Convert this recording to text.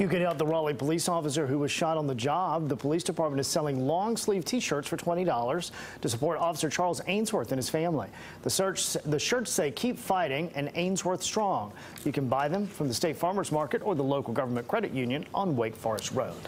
You can help the Raleigh police officer who was shot on the job. The police department is selling long sleeve t-shirts for $20 to support Officer Charles Ainsworth and his family. The, search, the shirts say keep fighting and Ainsworth strong. You can buy them from the State Farmers Market or the local government credit union on Wake Forest Road.